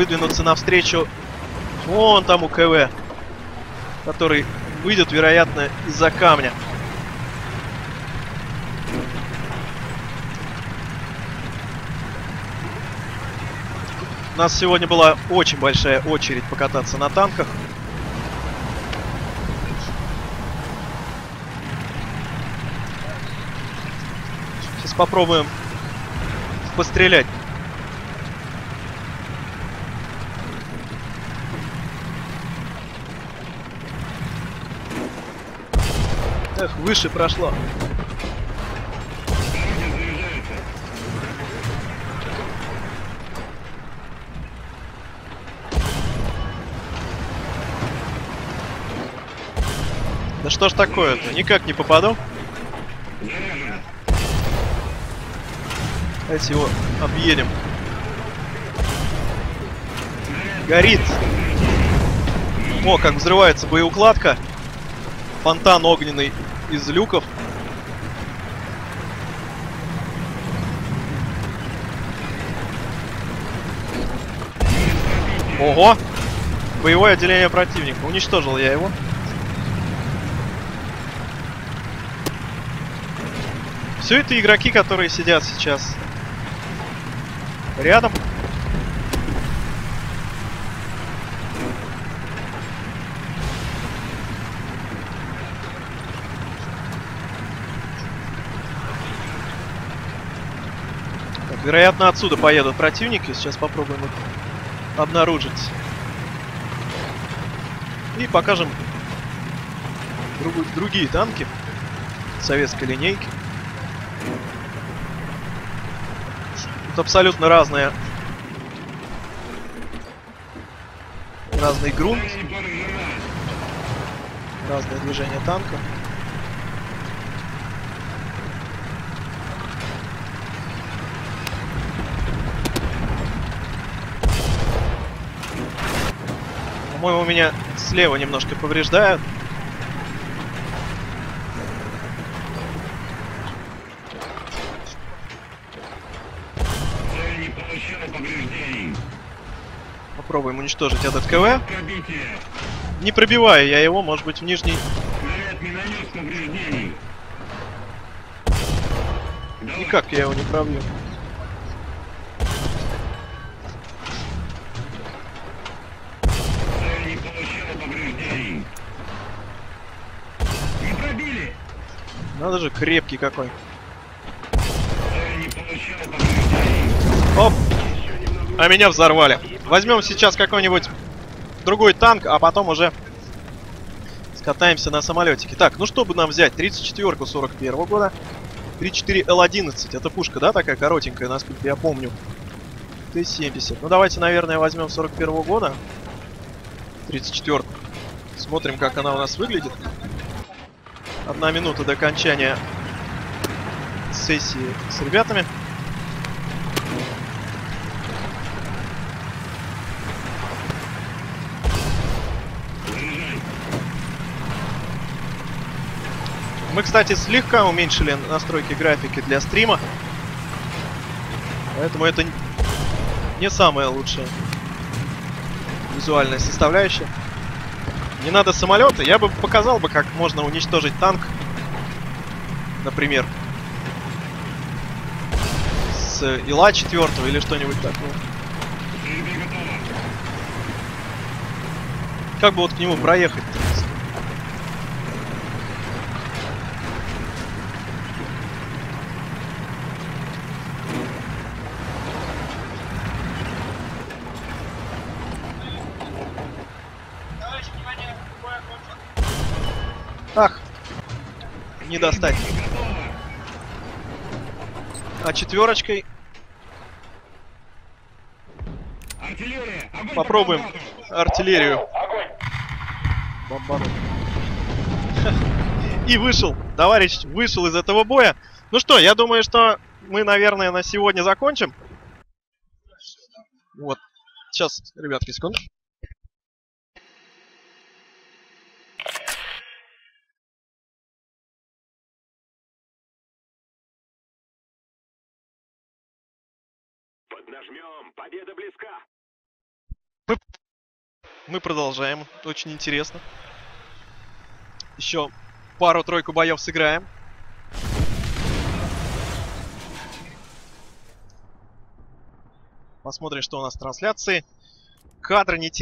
выдвинуться навстречу вон тому КВ, который выйдет, вероятно, из-за камня. У нас сегодня была очень большая очередь покататься на танках. Сейчас попробуем пострелять. Эх, выше прошло. Да что ж такое-то? Никак не попаду. Давайте его объедем. Горит. О, как взрывается боеукладка. Фонтан огненный из люков. Ого! Боевое отделение противника. Уничтожил я его. Все это игроки, которые сидят сейчас рядом. Вероятно, отсюда поедут противники. Сейчас попробуем их обнаружить. И покажем другу- другие танки советской линейки. Тут абсолютно разные разный грунт, разное движение танка. По-моему, меня слева немножко повреждают. Попробуем уничтожить этот КВ. Не пробиваю я его, может быть, в нижний... Никак я его не пробью. Надо же, крепкий какой. Оп! А меня взорвали. Возьмем сейчас какой-нибудь другой танк, а потом уже скатаемся на самолетике. Так, ну что бы нам взять? 34-ку 41 года. 34 Л-11. Это пушка, да, такая коротенькая, насколько я помню. Т-70. Ну давайте, наверное, возьмем 41 года. 34 Смотрим, как она у нас выглядит. Одна минута до окончания сессии с ребятами. Мы, кстати, слегка уменьшили настройки графики для стрима. Поэтому это не самая лучшая визуальная составляющая. Не надо самолеты. Я бы показал бы, как можно уничтожить танк. Например. С Ила 4 или что-нибудь такое. Как бы вот к нему проехать? Не достать. А четверочкой попробуем артиллерию. И вышел. Товарищ вышел из этого боя. Ну что, я думаю, что мы, наверное, на сегодня закончим. Вот. Сейчас, ребятки, секунду. Поднажмем. Победа близка. Мы, мы продолжаем. Очень интересно. Еще пару-тройку боев сыграем. Посмотрим, что у нас в трансляции. Кадры не те.